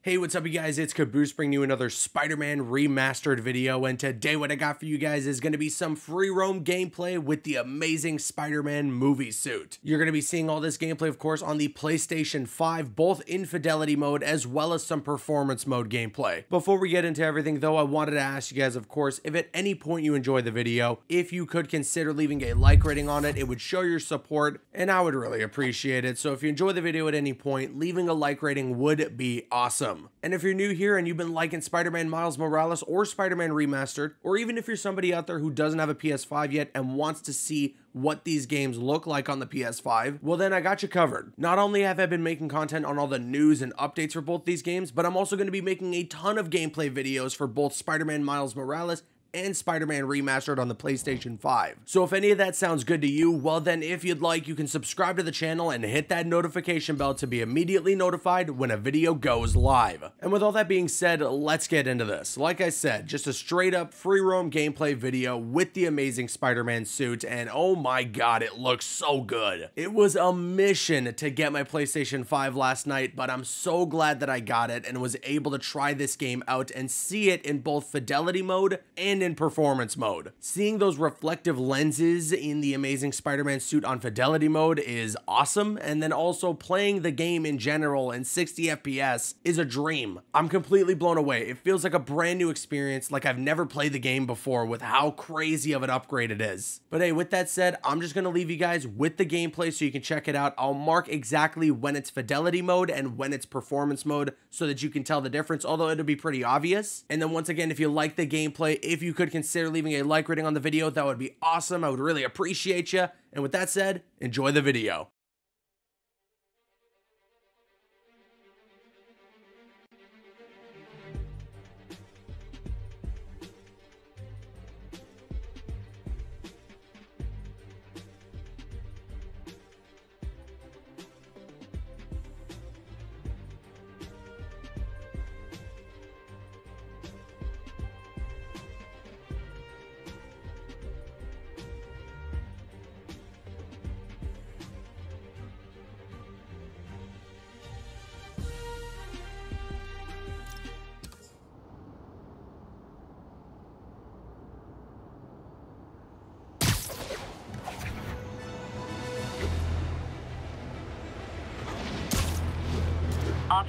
Hey, what's up you guys? It's Caboose bringing you another Spider-Man remastered video and today what I got for you guys is going to be some free roam gameplay with the amazing Spider-Man movie suit. You're going to be seeing all this gameplay of course on the PlayStation 5, both in fidelity mode as well as some performance mode gameplay. Before we get into everything though, I wanted to ask you guys of course, if at any point you enjoy the video, if you could consider leaving a like rating on it, it would show your support and I would really appreciate it. So if you enjoy the video at any point, leaving a like rating would be awesome And if you're new here and you've been liking Spider-Man Miles Morales or Spider-Man Remastered, or even if you're somebody out there who doesn't have a PS5 yet and wants to see what these games look like on the PS5, well then I got you covered. Not only have I been making content on all the news and updates for both these games, but I'm also going to be making a ton of gameplay videos for both Spider-Man Miles Morales and Spider-Man Remastered on the PlayStation 5. So if any of that sounds good to you, well then if you'd like, you can subscribe to the channel and hit that notification bell to be immediately notified when a video goes live. And with all that being said, let's get into this. Like I said, just a straight up free roam gameplay video with the amazing Spider-Man suit, and oh my god, it looks so good. It was a mission to get my PlayStation 5 last night, but I'm so glad that I got it and was able to try this game out and see it in both fidelity mode and in performance mode. Seeing those reflective lenses in the Amazing Spider-Man suit on fidelity mode is awesome, and then also playing the game in general in 60 FPS is a dream. I'm completely blown away. It feels like a brand new experience, like I've never played the game before with how crazy of an upgrade it is. But hey, with that said, I'm just gonna leave you guys with the gameplay so you can check it out. I'll mark exactly when it's fidelity mode and when it's performance mode so that you can tell the difference, although it'll be pretty obvious. And then once again, if you like the gameplay, if you you could consider leaving a like rating on the video, that would be awesome. I would really appreciate you. And with that said, enjoy the video.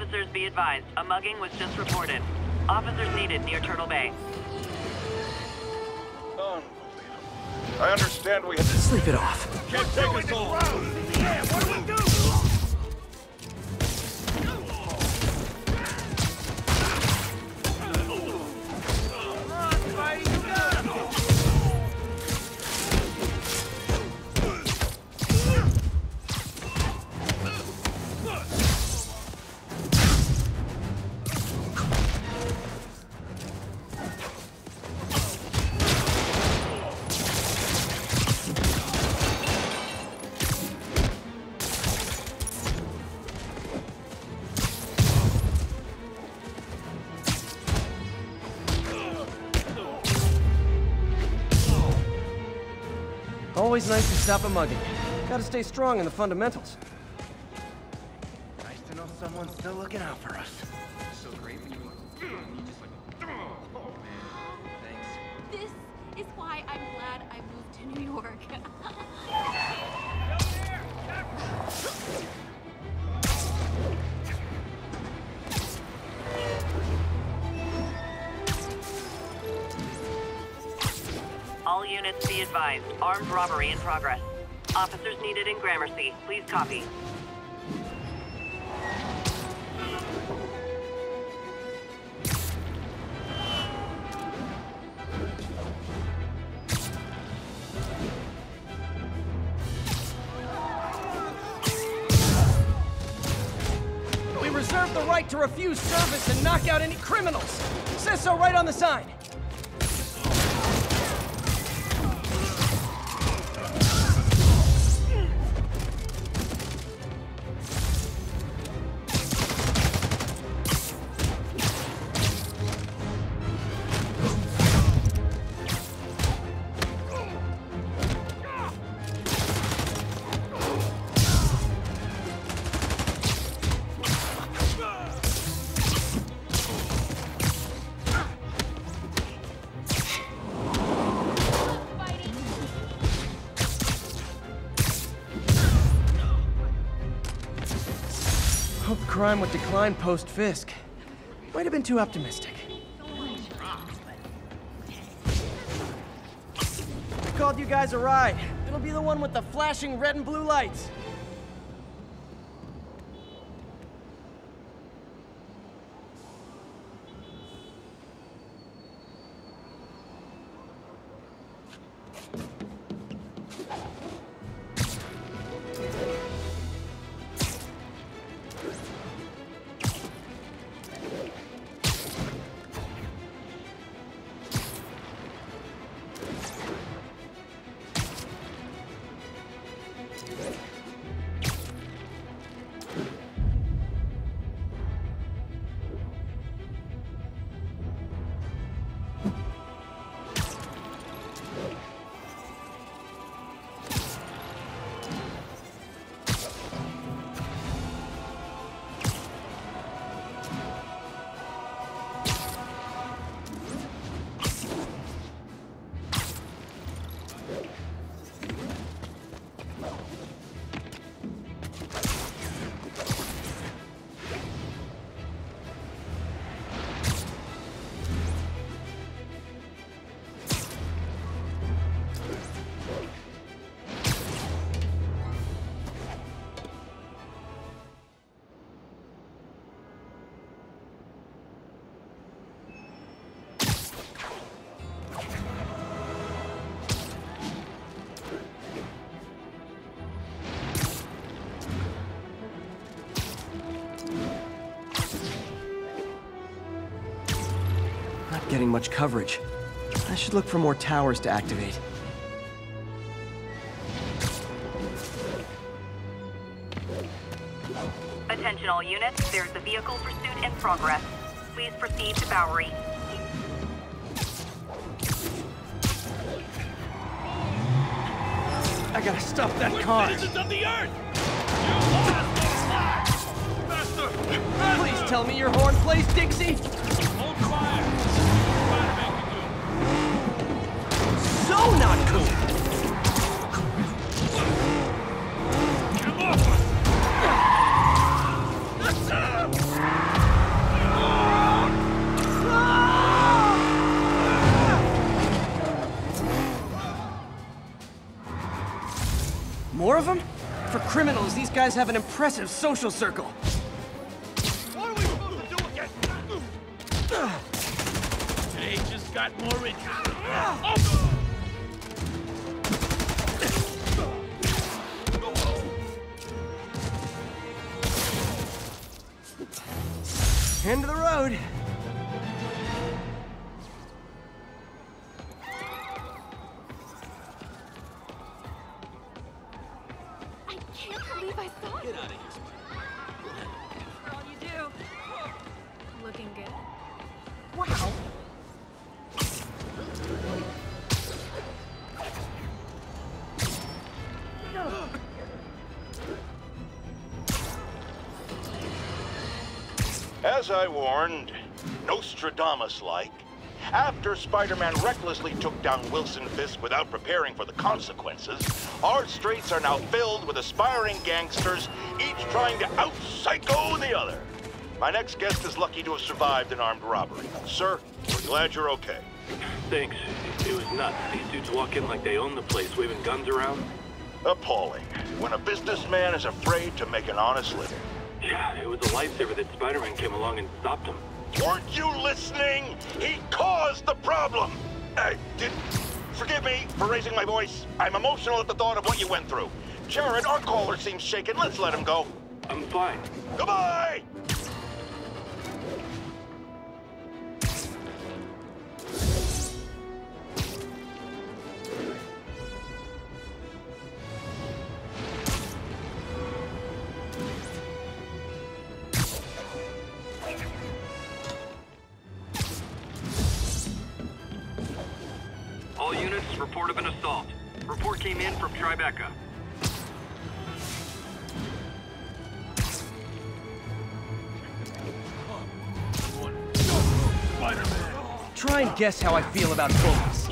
Officers be advised, a mugging was just reported. Officers needed near Turtle Bay. Unbelievable. I understand we have to sleep it off. Can't take us all. Yeah, what do we do? Always nice to stop a mugging. Gotta stay strong in the fundamentals. Nice to know someone's still looking out for us. So great when you just like, oh man, thanks. This is why I'm glad I moved to New York. be advised, armed robbery in progress. Officers needed in Gramercy. Please copy. We reserve the right to refuse service and knock out any criminals. Says so right on the sign. Crime would decline post-Fisk. Might have been too optimistic. I called you guys a ride. It'll be the one with the flashing red and blue lights. Getting much coverage. I should look for more towers to activate. Attention all units, there's a vehicle pursuit in progress. Please proceed to Bowery. I gotta stop that car. of the earth! Master! Please tell me your horn plays Dixie. For criminals, these guys have an impressive social circle. What are we supposed to do against Today just got more interesting. Oh! End of the road. As I warned, Nostradamus-like, after Spider-Man recklessly took down Wilson Fisk without preparing for the consequences, our streets are now filled with aspiring gangsters, each trying to out-psycho the other. My next guest is lucky to have survived an armed robbery. Sir, we're glad you're okay. Thanks. It was nuts. These dudes walk in like they own the place, waving guns around. Appalling. When a businessman is afraid to make an honest living. Yeah, it was a lifesaver that Spider-Man came along and stopped him. Weren't you listening? He caused the problem! I did... Forgive me for raising my voice. I'm emotional at the thought of what you went through. Jared, our caller seems shaken. Let's let him go. I'm fine. Goodbye! Report of an assault. Report came in from Tribeca. Try and guess how I feel about bullets.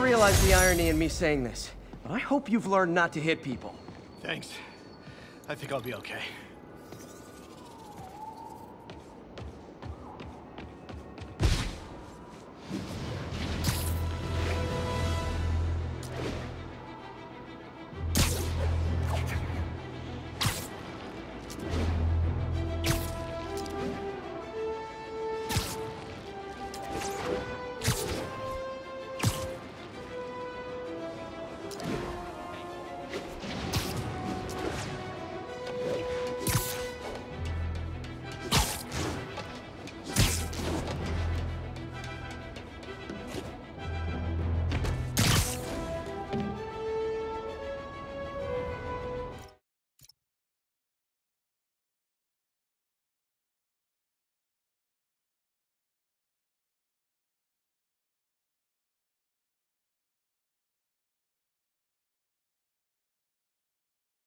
Realize the irony in me saying this, but I hope you've learned not to hit people. Thanks. I think I'll be okay.